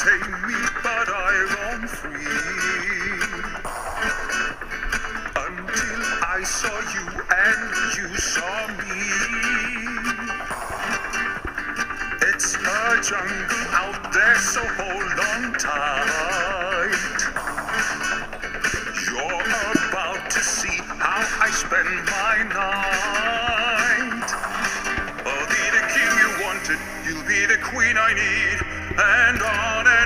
tame me, but I roam free. Until I saw you and you saw me. It's a jungle out there, so hold on tight. You're about to see how I spend my night. I'll be the king you wanted, you'll be the queen I need, and on and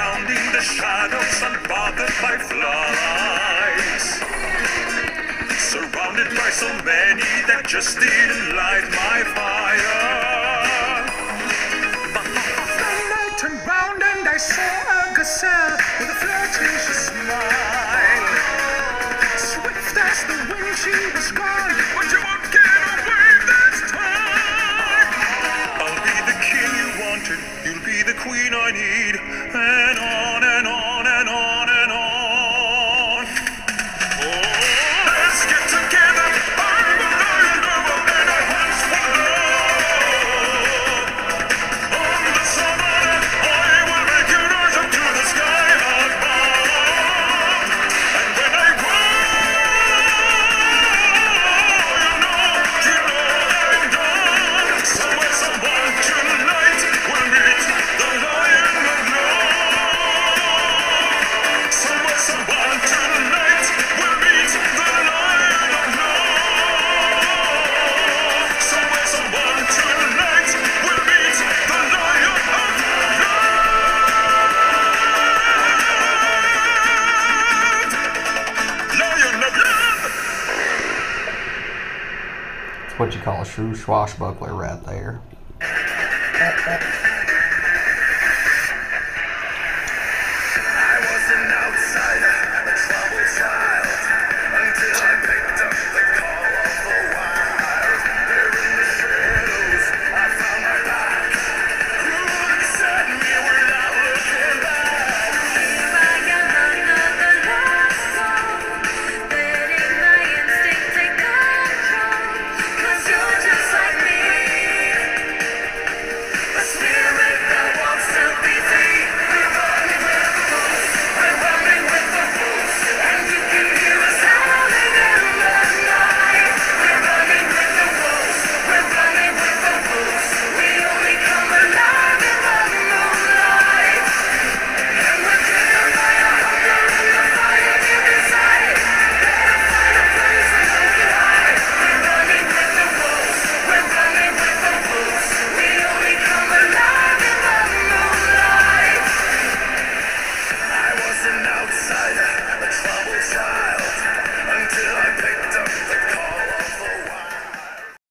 laying in the shadows, unbothered by flies. Surrounded by so many that just didn't light my fire. But then I turned round and I saw a gazelle with a flirtatious smile. Swift as the wind, she was gone, but you won't what you call a shrew, swashbuckler right there. I was an outsider, a troubled child, until I picked